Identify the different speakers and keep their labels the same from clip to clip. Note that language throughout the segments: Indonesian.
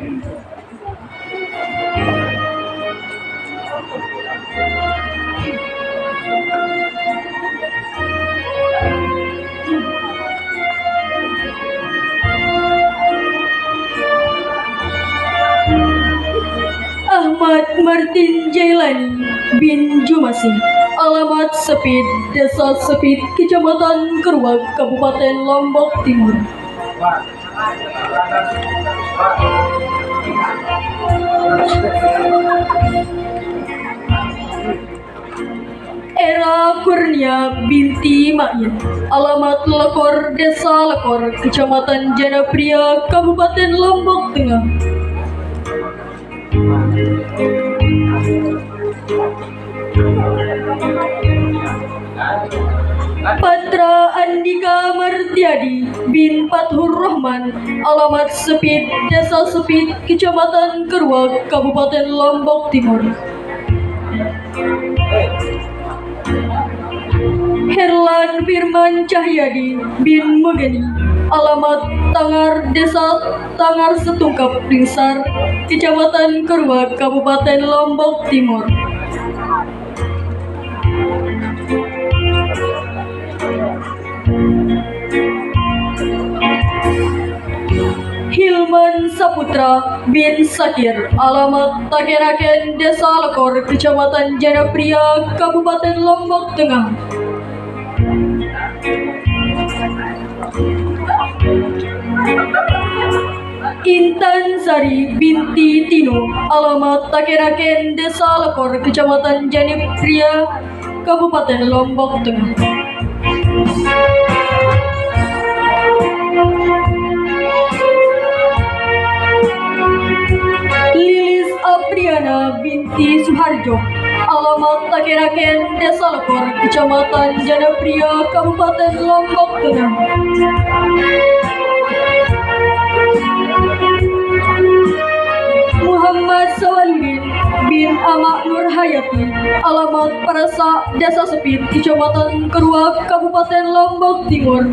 Speaker 1: Ahmad Martin Jailani bin Jumasi. Alamat Sepit Desa Sepit Kecamatan Keruak Kabupaten Lombok Timur Era Kurnia binti Ma'in Alamat Lekor Desa Lekor Kecamatan Janapria Kabupaten Lombok Tengah bin Fathur Rahman Alamat Sepit Desa Sepit Kecamatan Keruak Kabupaten Lombok Timur. Herlan Firman Cahyadi bin Megani Alamat Tangar Desa Tangar Setungkap Ringsar Kecamatan Keruak Kabupaten Lombok Timur Hilman Saputra bin Sakir Alamat Takeraken Desa Lekor Kecamatan Janapria Kabupaten Lombok Tengah. Intan Sari binti Tino Alamat Takeraken Desa Lekor Kecamatan Janipria Kabupaten Lombok Tengah Binti Suharjo. Alamat Takeraken Desa Lekor Kecamatan Janapria Kabupaten Lombok Tengah. Muhammad Sawaludin bin Amak Nur Hayati. Alamat Parasa Desa Sepit Kecamatan Keruak Kabupaten Lombok Timur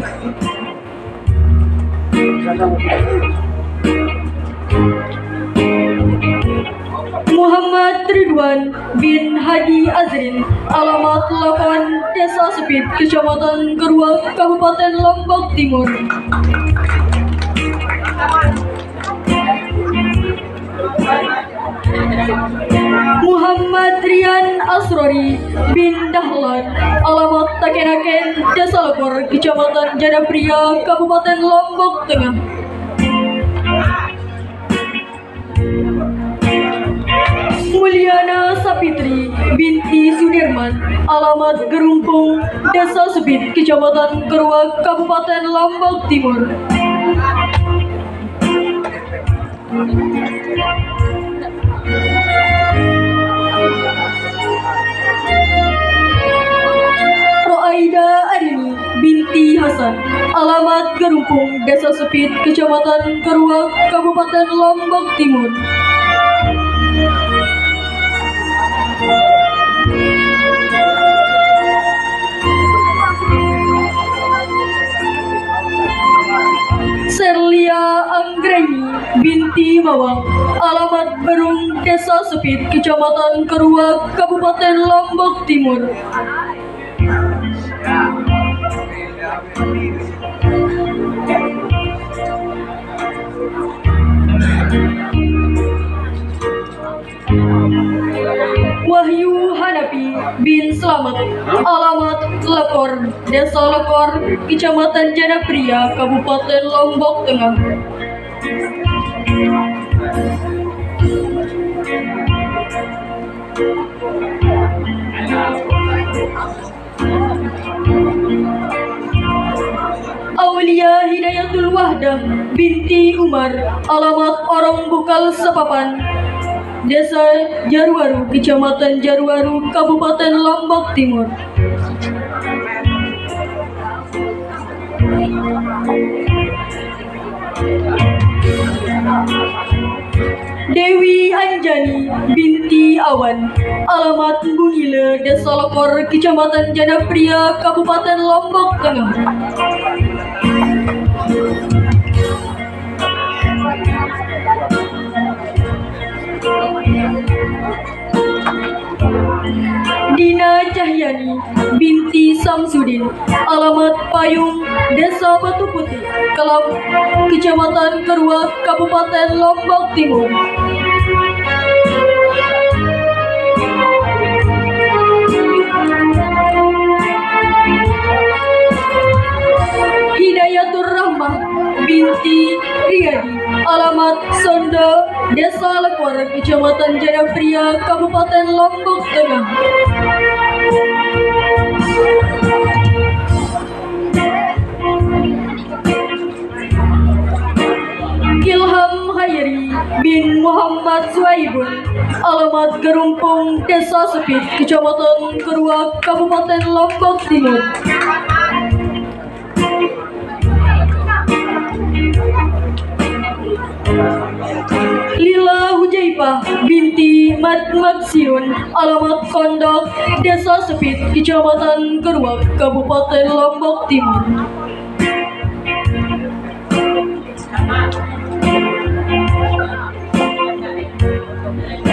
Speaker 1: Muhammad Ridwan bin Hadi Azrin Alamat Lapan Desa Sepit Kecamatan Keruak Kabupaten Lombok Timur. Muhammad Rian Asrori bin Dahlan Alamat Takeraken Desa Lekor Kecamatan Janapria Kabupaten Lombok Tengah Sapitri binti Sudirman Alamat Gerumpung Desa Sepit Kecamatan Keruak Kabupaten Lombok Timur. Roaida Arini binti Hasan Alamat Gerumpung Desa Sepit Kecamatan Keruak Kabupaten Lombok Timur Mawang Alamat Berung Desa Sepit Kecamatan Keruak Kabupaten Lombok Timur. Wahyu Hanapi bin Slamet Alamat Lekor Desa Lekor Kecamatan Janapria Kabupaten Lombok Tengah Aulia Hidayatul Wahdah binti Umar alamat orang Bukal Sepapan Desa Jarwaru, Kecamatan Jarwaru, Kabupaten Lombok Timur. Thank you. Dewi Anjani binti Awan. Alamat Bungile Desa Lokor Kecamatan Janapria Kabupaten Lombok Tengah. Dina Cahyani binti Samsudin Alamat Payung Desa Batu Putih Kelab Kecamatan Keruak Kabupaten Lombok Timur. Hidayatur Rahmah binti Riyadi Alamat Sonda Desa Lekwar Kecamatan Janapria Kabupaten Lombok Tengah Ilham Hayri bin Muhammad Suhaibun Alamat Gerumpung Desa Sepit Kecamatan Keruak Kabupaten Lombok Timur. Lila binti Mat Maksiun Alamat Kondok Desa Sepit Kecamatan Keruak Kabupaten Lombok Timur.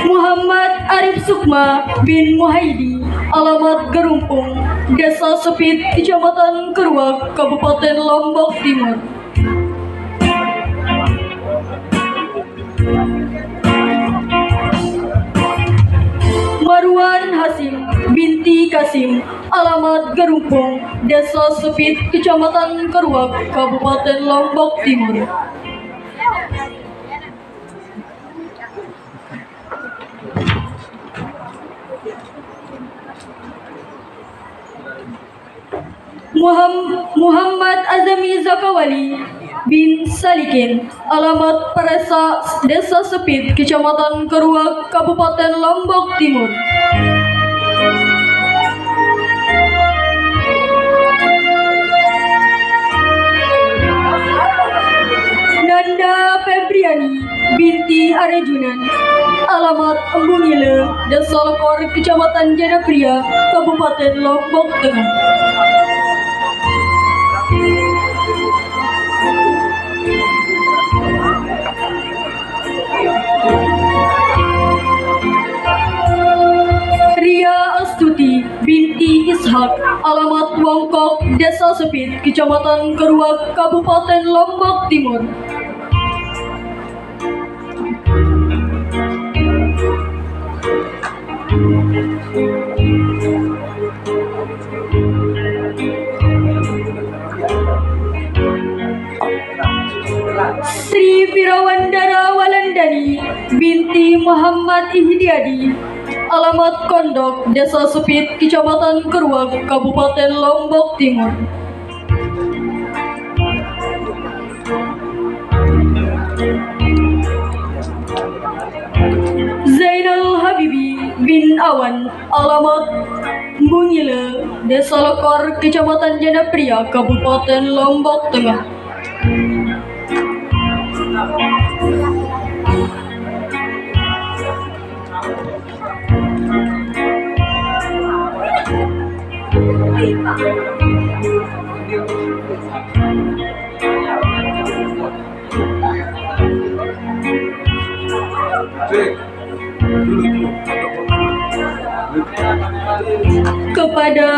Speaker 1: Muhammad Arif Sukma bin Muhaidi Alamat Gerumpung Desa Sepit Kecamatan Keruak Kabupaten Lombok Timur binti Kasim Alamat Gerumpung Desa Sepit Kecamatan Keruak Kabupaten Lombok Timur. Muham- Muhammad Azami Zakawali bin Salikin Alamat Peresa Desa Sepit Kecamatan Keruak Kabupaten Lombok Timur Desa Lekor Kecamatan Janapria Kabupaten Lombok Tengah. Ria Astuti binti Ishak Alamat Wongkok Desa Sepit Kecamatan Keruak Kabupaten Lombok Timur Sri Pirawandara Walandani binti Muhammad Ihdiadi Alamat Kondok Desa Sepit Kecamatan Keruak Kabupaten Lombok Timur. Zainal bin Awan Alamat Bungile Desa Lekor Kecamatan Janapria Kabupaten Lombok Tengah kepada